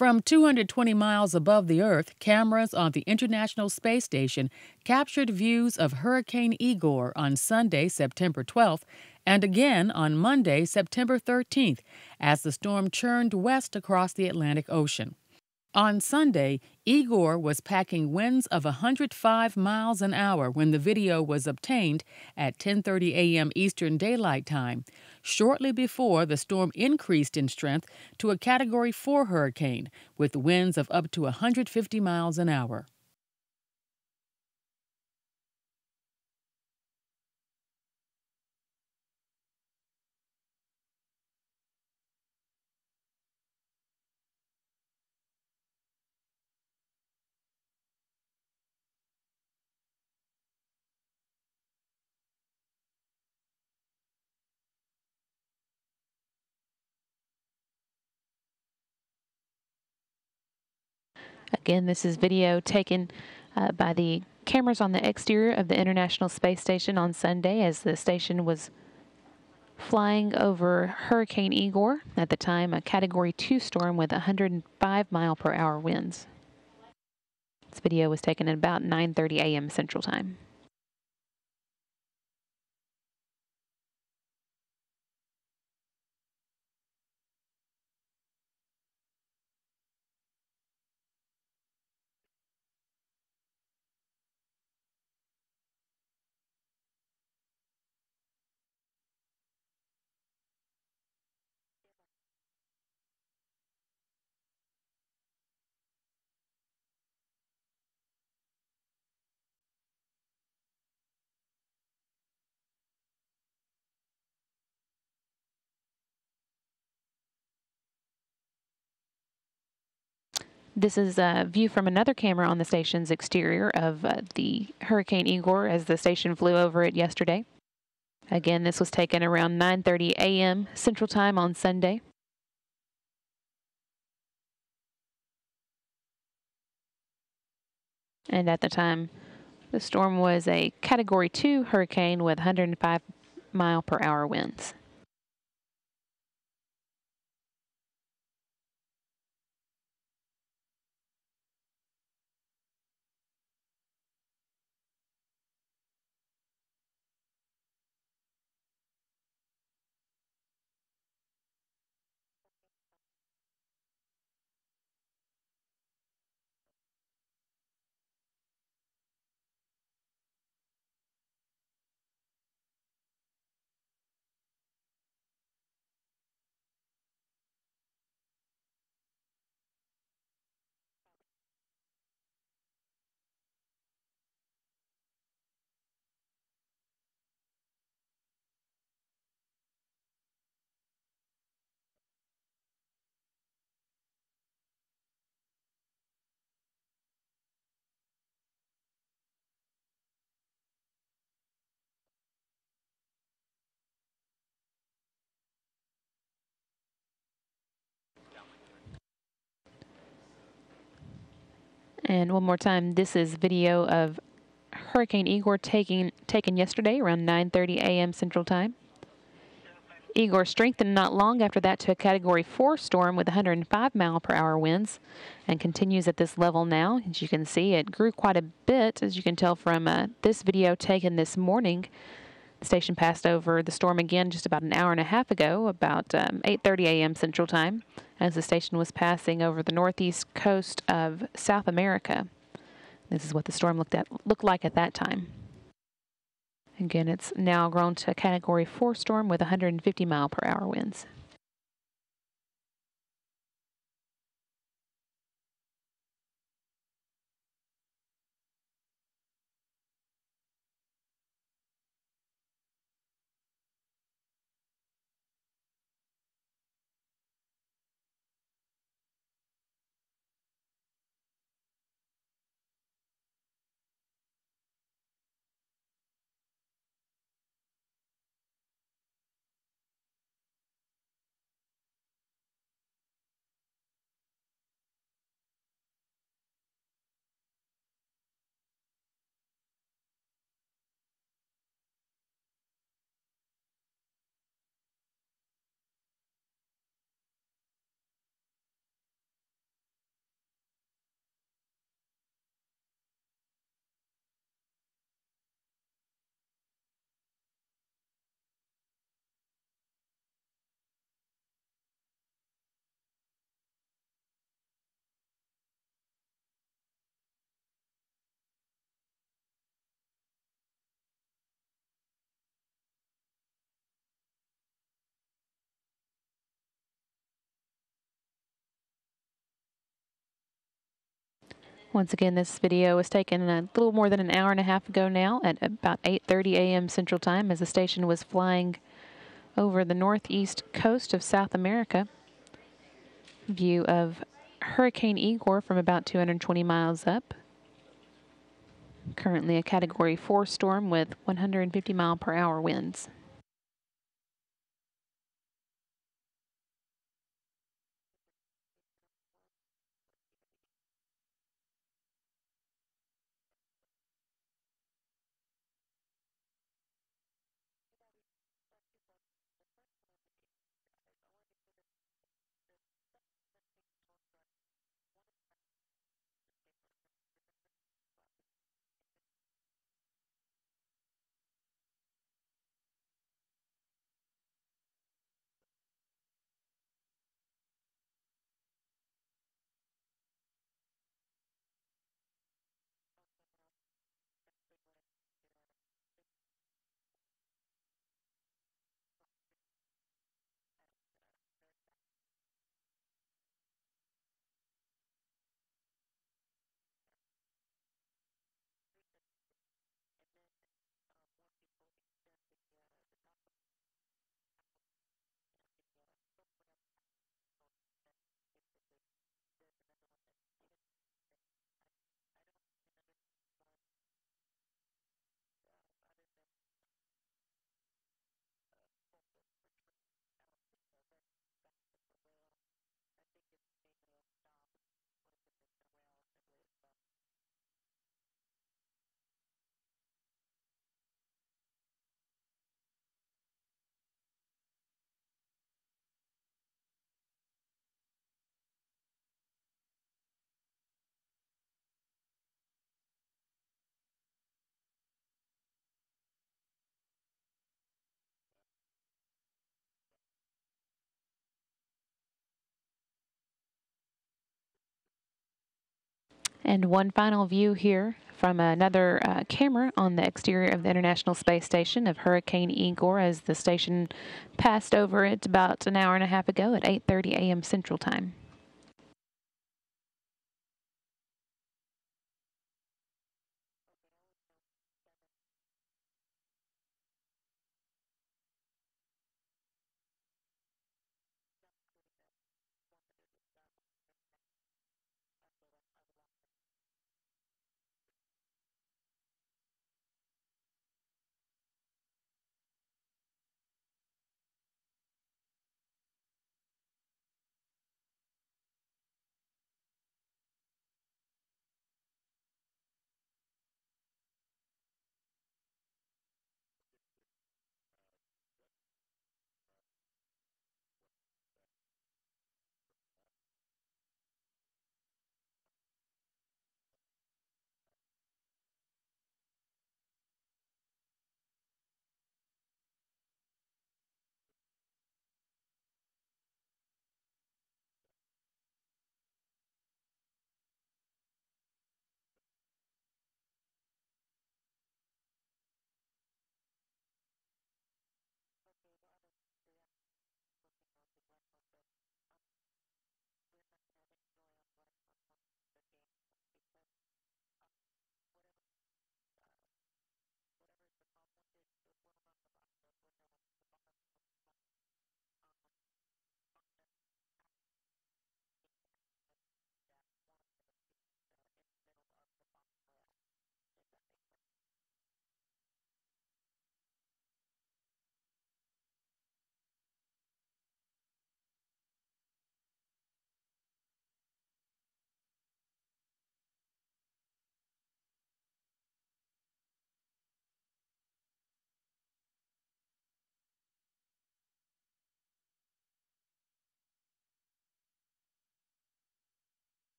From 220 miles above the Earth, cameras on the International Space Station captured views of Hurricane Igor on Sunday, September 12th, and again on Monday, September 13th, as the storm churned west across the Atlantic Ocean. On Sunday, Igor was packing winds of 105 miles an hour when the video was obtained at 10:30 a.m. Eastern Daylight Time, shortly before the storm increased in strength to a category 4 hurricane with winds of up to 150 miles an hour. Again, this is video taken uh, by the cameras on the exterior of the International Space Station on Sunday as the station was flying over Hurricane Igor, at the time a Category 2 storm with 105 mile per hour winds. This video was taken at about 9.30 a.m. Central Time. This is a view from another camera on the station's exterior of uh, the Hurricane Igor as the station flew over it yesterday. Again, this was taken around 9:30 a.m. Central Time on Sunday. And at the time, the storm was a Category 2 hurricane with 105 mile per hour winds. And one more time, this is video of Hurricane Igor taking, taken yesterday around 9.30 a.m. Central Time. Igor strengthened not long after that to a Category 4 storm with 105 mile per hour winds and continues at this level now. As you can see, it grew quite a bit, as you can tell from uh, this video taken this morning. Station passed over the storm again just about an hour and a half ago, about um, 8.30 a.m. Central Time as the station was passing over the northeast coast of South America. This is what the storm looked at looked like at that time. Again, it's now grown to a Category 4 storm with 150 mile per hour winds. Once again, this video was taken a little more than an hour and a half ago now at about 8.30 a.m. Central Time as the station was flying over the northeast coast of South America. View of Hurricane Igor from about 220 miles up. Currently a Category 4 storm with 150 mile per hour winds. And one final view here from another uh, camera on the exterior of the International Space Station of Hurricane Igor as the station passed over it about an hour and a half ago at 8.30 a.m. Central Time.